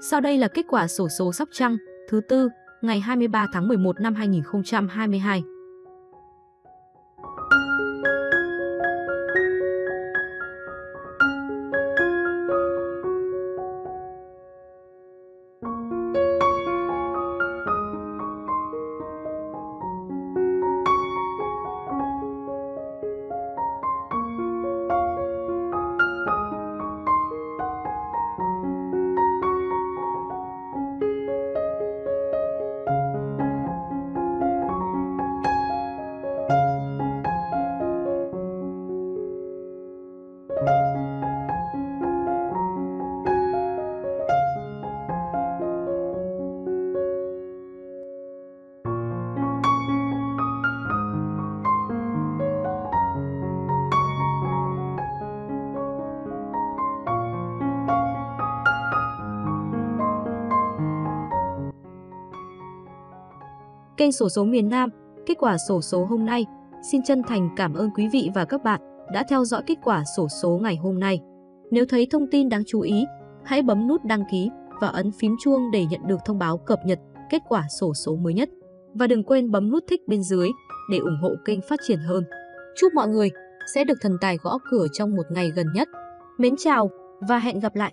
Sau đây là kết quả sổ số Sóc Trăng, thứ tư, ngày 23 tháng 11 năm 2022. Kênh sổ số miền Nam, kết quả sổ số hôm nay. Xin chân thành cảm ơn quý vị và các bạn đã theo dõi kết quả sổ số ngày hôm nay. Nếu thấy thông tin đáng chú ý, hãy bấm nút đăng ký và ấn phím chuông để nhận được thông báo cập nhật kết quả sổ số mới nhất. Và đừng quên bấm nút thích bên dưới để ủng hộ kênh phát triển hơn. Chúc mọi người sẽ được thần tài gõ cửa trong một ngày gần nhất. Mến chào và hẹn gặp lại!